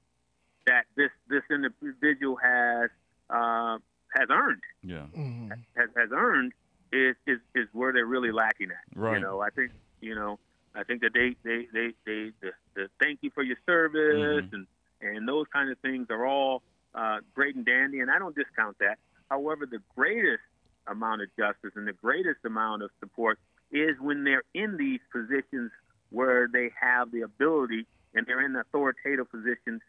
that this this individual has uh, has earned Yeah, mm-hmm. has, has earned is, is is where they're really lacking at. Right. You know, I think you know, I think that they they they, they the, the thank you for your service Mhm. and and those kind of things are all uh, great and dandy, and I don't discount that. However, the greatest amount of justice and the greatest amount of support is when they're in these positions where they have the ability and they're in authoritative positions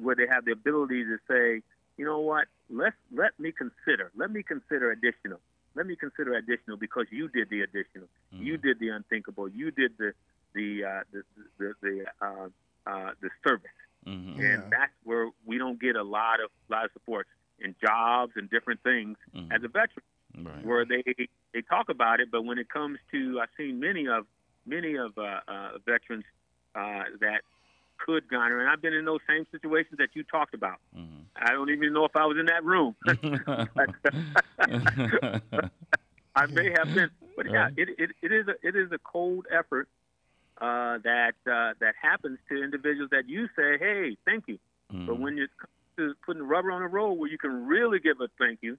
where they have the ability to say, you know what, let let me consider, let me consider additional, let me consider additional because you did the additional, you Mhm. did the unthinkable, you did the the uh, the the, the uh, uh, the service, Mhm. Yeah. and that's where we don't get a lot of lot of support in jobs and different things Mhm. as a veteran Right. where they they talk about it, but when it comes to I've seen many of many of uh, uh, veterans uh, that could garner. And I've been in those same situations that you talked about. Mm-hmm. I don't even know if I was in that room. I may have been, but yeah, it, it, it is a it is a cold effort uh, that uh, that happens to individuals that you say, "Hey, thank you," mm-hmm. but when you're putting rubber on the road where you can really give a thank you,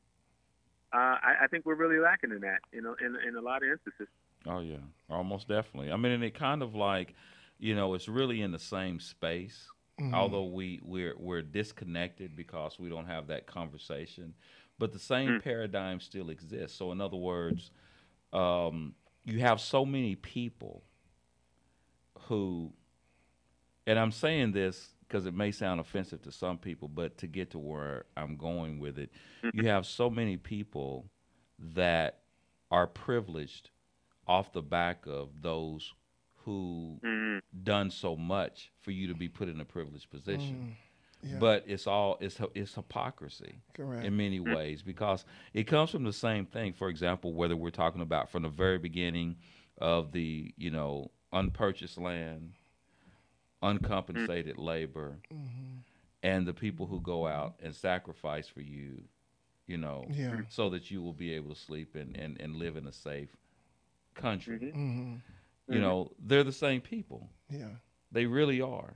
uh, I, I think we're really lacking in that, you know, in in a lot of instances. Oh yeah, almost definitely. I mean, and it kind of like, you know, it's really in the same space. Mm-hmm. Although we we're we're disconnected because we don't have that conversation, but the same mm-hmm. paradigm still exists. So in other words, um, you have so many people who, and I'm saying this because it may sound offensive to some people, but to get to where I'm going with it, mm-hmm. you have so many people that are privileged off the back of those who mm-hmm. done so much for you to be put in a privileged position. Mm, yeah. But it's all it's it's hypocrisy Correct. in many mm. ways because it comes from the same thing. For example, whether we're talking about from the very beginning of the you know unpurchased land, uncompensated mm-hmm. labor, mm-hmm. and the people who go out and sacrifice for you, you know, yeah. so that you will be able to sleep and, and, and live in a safe country. Mm-hmm. mm-hmm. You mm-hmm. know, they're the same people. Yeah. They really are.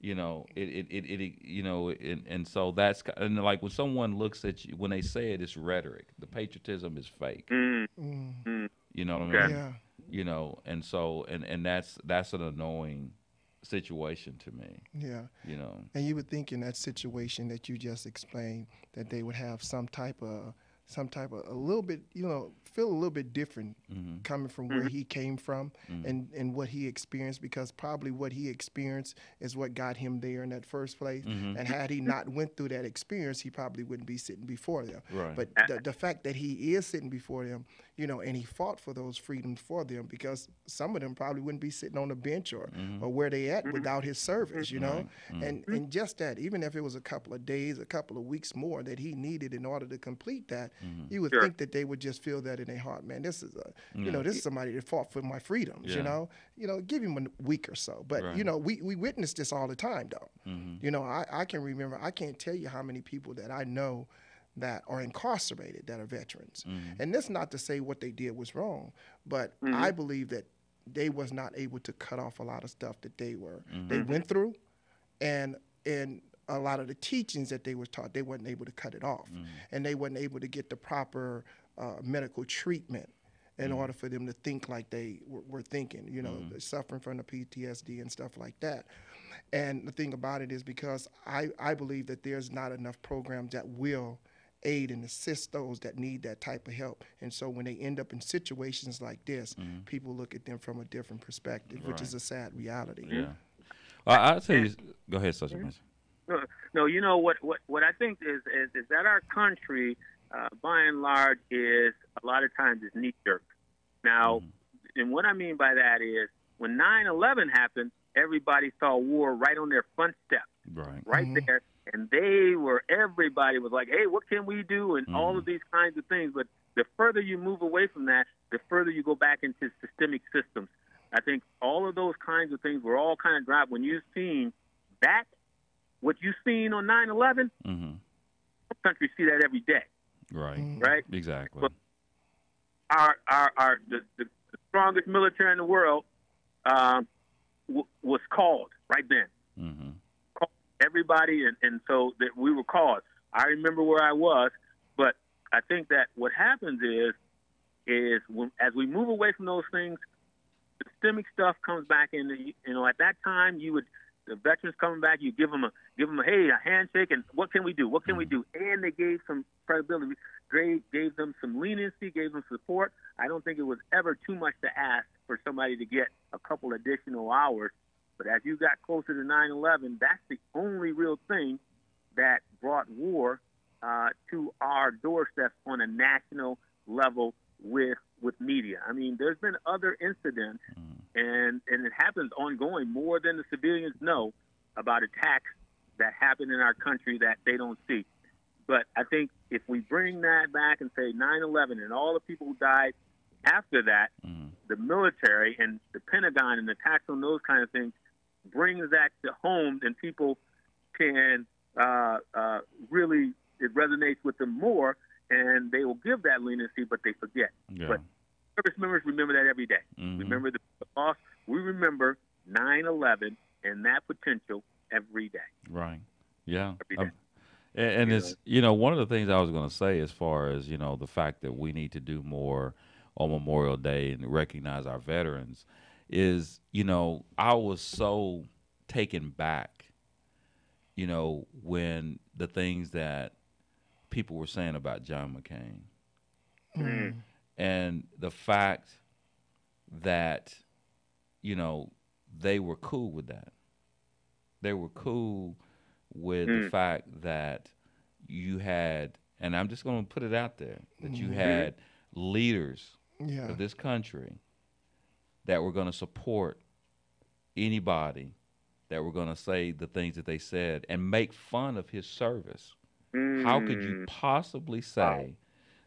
You know, it, it, it, it you know, and, and so that's, and like when someone looks at you, when they say it, it's rhetoric. The patriotism is fake. Mm-hmm. You know what I mean? Yeah you know and so and and that's that's an annoying situation to me. Yeah. You know? And you would think in that situation that you just explained that they would have some type of some type of a little bit, you know, feel a little bit different mm-hmm. coming from where mm-hmm. he came from mm-hmm. and, and what he experienced because probably what he experienced is what got him there in that first place. Mm-hmm. And had he not went through that experience, he probably wouldn't be sitting before them. Right. But the, the fact that he is sitting before them, you know, and he fought for those freedoms for them because some of them probably wouldn't be sitting on a bench or, mm-hmm. or where they at mm-hmm. without his service, you know. And and just that, even if it was a couple of days, a couple of weeks more that he needed in order to complete that, Mm-hmm. You would sure. think that they would just feel that in their heart, man. This is a, yeah. you know, this is somebody that fought for my freedoms. Yeah. You know, you know, give him a week or so. But right. you know, we we witness this all the time, though. Mm-hmm. You know, I I can remember. I can't tell you how many people that I know that are incarcerated that are veterans. Mm-hmm. And that's not to say what they did was wrong, but mm-hmm. I believe that they was not able to cut off a lot of stuff that they were mm-hmm. they went through, and and a lot of the teachings that they were taught, they weren't able to cut it off, mm. and they weren't able to get the proper uh, medical treatment in mm. order for them to think like they were, were thinking. You know, mm. suffering from the PTSD and stuff like that. And the thing about it is because I, I believe that there's not enough programs that will aid and assist those that need that type of help. And so when they end up in situations like this, mm people look at them from a different perspective, right. which is a sad reality. Yeah. Well, I'll tell you. Go ahead, Sergeant. Mm-hmm. No, no, you know what? What what I think is is, is that our country, uh, by and large, is a lot of times is knee jerk. Now, mm-hmm. and what I mean by that is when 9/11 happened, everybody saw war right on their front steps, right, right mm-hmm. there, and they were everybody was like, "Hey, what can we do?" and mm-hmm. all of these kinds of things. But the further you move away from that, the further you go back into systemic systems. I think all of those kinds of things were all kind of dropped when you've seen that what you've seen on 9/11, mm-hmm. countries see that every day. Right. Mm-hmm. Right. Exactly. But our our our the, the, the strongest military in the world um, w- was called right then. Mm-hmm. Called everybody, and, and so that we were called. I remember where I was, but I think that what happens is is when, as we move away from those things, systemic stuff comes back in. The, you know, at that time, you would the veterans coming back, you give them a give them a hey a handshake and what can we do? What can mm-hmm. we do? And they gave some credibility, gave gave them some leniency, gave them support. I don't think it was ever too much to ask for somebody to get a couple additional hours. But as you got closer to 9/11, that's the only real thing that brought war uh, to our doorsteps on a national level with with media. I mean, there's been other incidents, mm. And and it happens ongoing more than the civilians know about attacks that happen in our country that they don't see. But I think if we bring that back and say 9/11 and all the people who died after that, mm. the military and the Pentagon and the attacks on those kind of things, brings that to home, then people can uh, uh, really it resonates with them more, and they will give that leniency, but they forget. Yeah. But service members remember that every day. Mhm. Remember the loss. We remember 9/11 and that potential every day. Right. Yeah. Every Um, and and You it's you know one of the things I was going to say as far as you know the fact that we need to do more on Memorial Day and recognize our veterans is you know I was so taken back you know when the things that people were saying about John McCain Mm. And the fact that you know they were cool with that they were cool with the Mm. fact that you had and i'm just going to put it out there that you Mhm. had leaders Yeah. of this country that were going to support anybody that were going to say the things that they said and make fun of his service how could you Mm. possibly say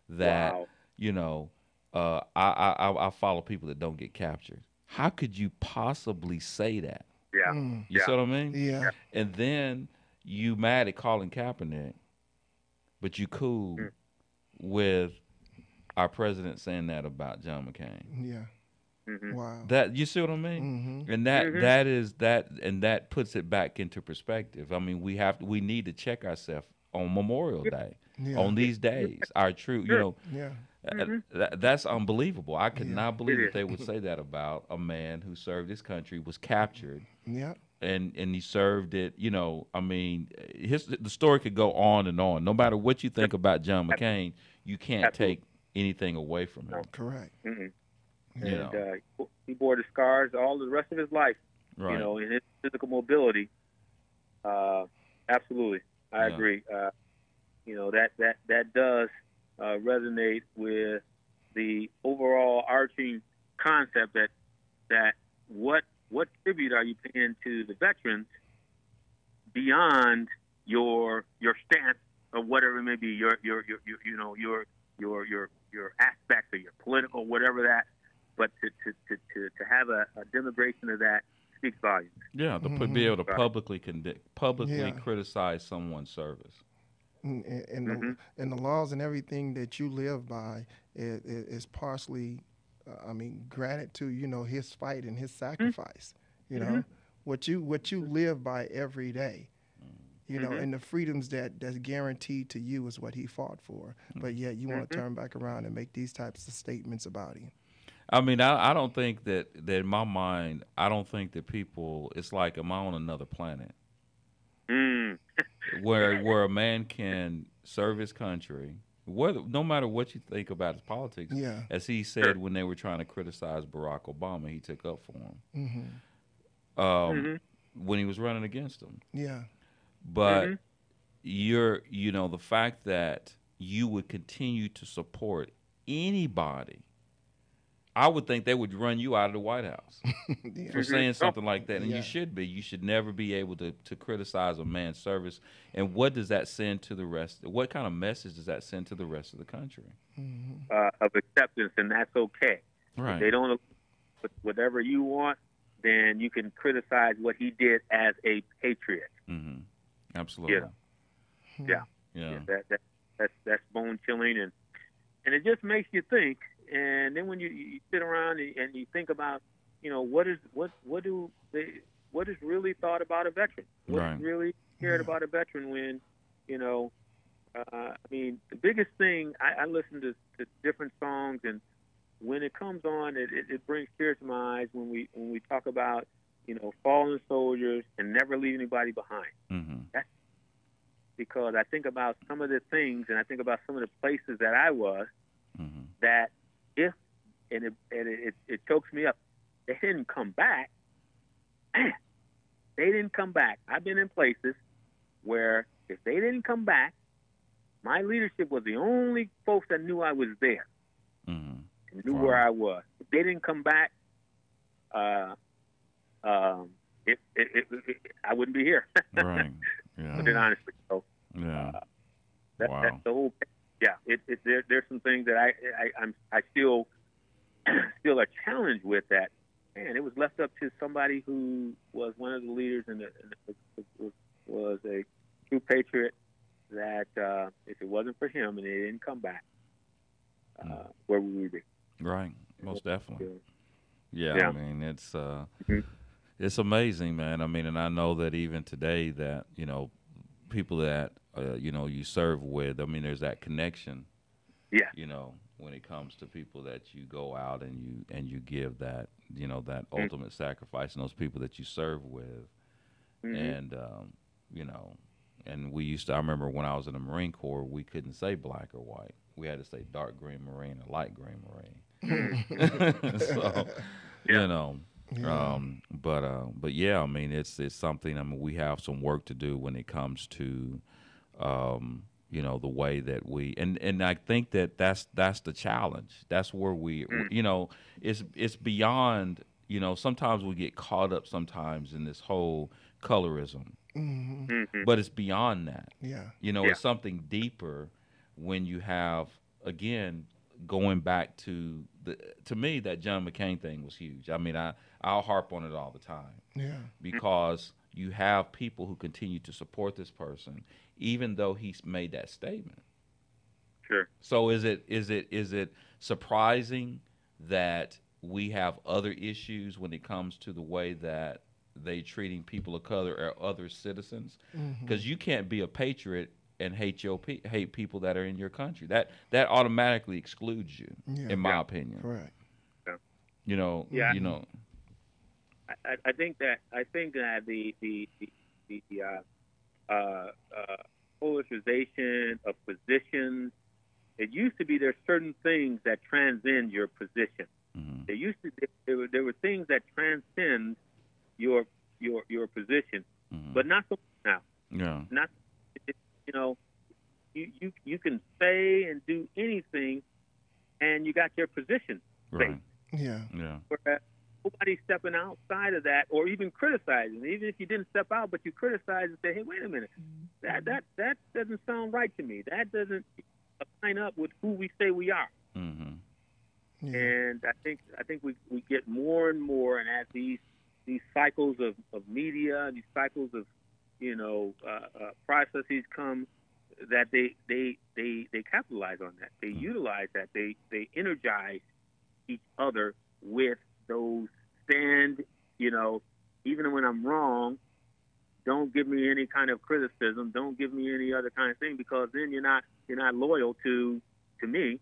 that Wow. you know, uh, I, I I I follow people that don't get captured. How could you possibly say that? Yeah. Mm. You Yeah. see what I mean? Yeah. And then you mad at Colin Kaepernick, but you cool Mm. with our president saying that about John McCain. Yeah. Mhm. Wow. That you see what I mean? hmm And that Mhm. that is that and that puts it back into perspective. I mean, we have we need to check ourselves on Memorial Day, Yeah. on these days. Our true, you know, yeah. Uh, Mhm. that, that's unbelievable. I could Yeah. not believe that they would say that about a man who served his country, was captured, Yeah. and and he served it. You know, I mean, his the story could go on and on. No matter what you think about John McCain, you can't Absolutely. take anything away from him. Correct. Mhm. You And know, uh, he bore the scars all the rest of his life. right? You know, in his physical mobility. Uh, absolutely, I Yeah. agree. Uh, you know that that that does uh, resonate with the overall arching concept that that what what tribute are you paying to the veterans beyond your your stance or whatever it may be your your your, your you know your your your your aspects or your political whatever that but to to to to, to have a, a demonstration of that speaks volumes yeah, to put, Mhm. be able to publicly condi- publicly Yeah. criticize someone's service. And, and, and, Mhm. the, and the laws and everything that you live by is, is partially, uh, I mean, granted to you know his fight and his sacrifice. You know what you what you live by every day. You know, Mhm. and the freedoms that that's guaranteed to you is what he fought for. But yet you want to turn back around and make these types of statements about him. I mean, I, I don't think that, that in my mind, I don't think that people. It's like, am I on another planet? mm. where where a man can serve his country, whether no matter what you think about his politics, Yeah. as he said when they were trying to criticize Barack Obama, he took up for him hmm um, Mhm. when he was running against him. Yeah. But Mhm. you're, you know, the fact that you would continue to support anybody, I would think they would run you out of the White House. yeah. for saying something like that, and yeah. you should be. You should never be able to to criticize a man's service. And what does that send to the rest? What kind of message does that send to the rest of the country? hmm uh, of acceptance and that's okay If Right. they don't whatever you want then you can criticize what he did as a patriot hmm Absolutely. Yeah. Yeah. that, that that's that's bone chilling and and it just makes you think and then when you, you sit around and, and you think about you know what is what what do they what is really thought about a veteran? What's Right. really cared about a veteran when you know uh, i mean the biggest thing i, I listen to, to different songs and when it comes on it, it, it brings tears to my eyes when we when we talk about you know fallen soldiers and never leave anybody behind. Hmm because I think about some of the things and I think about some of the places that I was hmm that if and it and it, it, it chokes me up, they didn't come back. Man, they didn't come back. I've been in places where if they didn't come back, my leadership was the only folks that knew I was there hmm and knew Wow. where I was. If they didn't come back, uh, um, it, it, it, I wouldn't be here. Right. Yeah. Put it honestly. So Yeah. That, Wow. That's the whole. Yeah, it, it, there, there's some things that I, I I'm I still still a challenge with that man, it was left up to somebody who was one of the leaders and was, was a true patriot. That uh, if it wasn't for him and they didn't come back, uh, mm. where would we be? Right, most definitely. Yeah, yeah. I mean it's uh, mm-hmm. it's amazing, man. I mean, and I know that even today, that you know, people that uh, you know you serve with, I mean, there's that connection. Yeah. You know, when it comes to people that you go out and you and you give that you know that mm-hmm. ultimate sacrifice and those people that you serve with mm-hmm. and um, you know and we used to i remember when i was in the marine corps we couldn't say black or white we had to say dark green marine or light green marine so yeah. you know yeah. Um, but uh, but yeah, I mean it's it's something. I mean we have some work to do when it comes to um, you know the way that we and and I think that that's that's the challenge. That's where we mm. you know it's it's beyond you know sometimes we get caught up sometimes in this whole colorism, mm-hmm. Mm-hmm. but it's beyond that. Yeah, you know yeah. it's something deeper when you have again going back to the to me that John McCain thing was huge. I mean I I'll harp on it all the time. Yeah, because you have people who continue to support this person even though he's made that statement. Sure. So is it is it is it surprising that we have other issues when it comes to the way that they treating people of color or other citizens? Because mm-hmm. you can't be a patriot and hate your hate people that are in your country. That that automatically excludes you, yeah. in my yeah. opinion. Right. Yeah. You know. Yeah. You know. I, I think that I think that the the the, the uh, uh, uh, politicization of positions. It used to be there's certain things that transcend your position. Mm-hmm. There used to there were, there were things that transcend your your your position, mm-hmm. but not so much now. Yeah. Not you know, you you you can say and do anything, and you got your position. Right. Yeah. Yeah. Whereas nobody stepping outside of that or even criticizing. Even if you didn't step out, but you criticize and say, "Hey, wait a minute, that that that doesn't sound right to me. That doesn't line up with who we say we are." Mm-hmm. Yeah. And I think I think we we get more and more, and as these these cycles of, of media, these cycles of you know uh, uh, processes come, that they they they they capitalize on that. They mm-hmm. utilize that. They they energize each other with those stand, you know, even when I'm wrong, don't give me any kind of criticism. Don't give me any other kind of thing because then you're not you're not loyal to to me.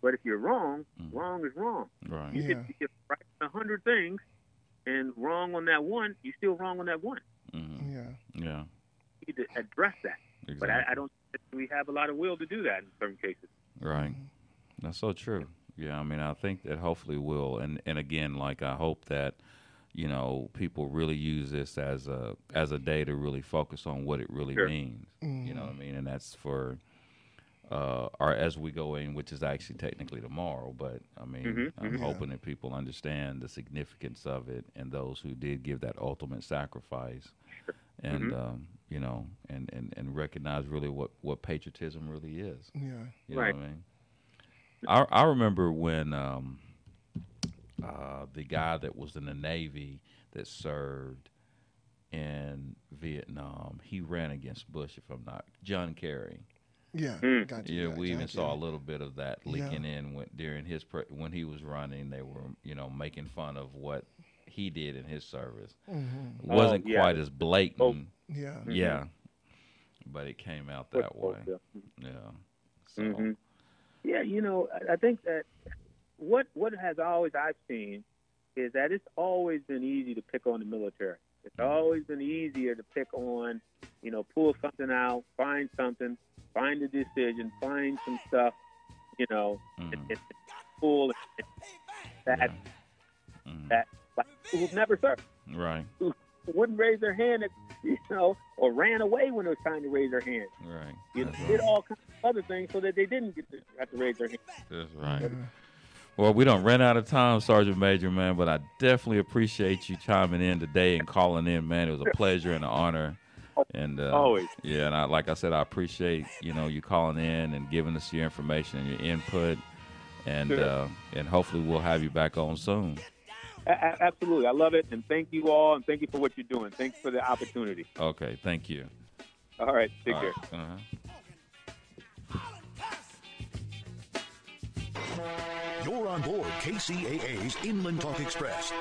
But if you're wrong, mm. wrong is wrong. Right. You yeah. could be right a hundred things and wrong on that one. You're still wrong on that one. Mm-hmm. Yeah. Yeah. You need to address that. Exactly. But I, I don't. We have a lot of will to do that in certain cases. Right. That's so true. Yeah, I mean, I think that hopefully will, and and again, like I hope that you know people really use this as a as a day to really focus on what it really sure. means. Mm-hmm. You know what I mean, and that's for uh, or as we go in, which is actually technically tomorrow. But I mean, mm-hmm. I'm mm-hmm. hoping that people understand the significance of it, and those who did give that ultimate sacrifice, and Mm-hmm. um, you know, and, and and recognize really what what patriotism really is. Yeah. You Right. know what I mean? I I remember when um, uh, the guy that was in the Navy that served in Vietnam, he ran against Bush, if I'm not John Kerry. Yeah. Mm. Gotcha. Yeah, Yeah, we even gotcha. saw a little bit of that leaking Yeah. in when, during his pre- when he was running. They were you know making fun of what he did in his service. Mhm. Wasn't Oh, yeah. quite as blatant. Oh. Yeah. Yeah, but it came out that way. Yeah. Yeah. So hmm Yeah, you know, I- I think that what what has always I've seen is that it's always been easy to pick on the military. It's always been easier to pick on, you know, pull something out, find something, find a decision, find some stuff, you know, Mhm. and, and and that yeah. Mhm. that like people who've never served, Right. who wouldn't raise their hand, at, you know, or ran away when it was time to raise their hand. Right. You know, That's did all kinds of other things so that they didn't get to have to raise their hand. That's right. Well, we don't run out of time, Sergeant Major, man, but I definitely appreciate you chiming in today and calling in, man. It was a pleasure and an honor. And uh, Always. yeah, and I, like I said, I appreciate you know you calling in and giving us your information and your input, and Sure. uh, and hopefully we'll have you back on soon. A- absolutely, I love it, and thank you all, and thank you for what you're doing. Thanks for the opportunity. Okay, thank you. All right, take All care. right, uh-huh. You're on board KCAA's Inland Talk Express.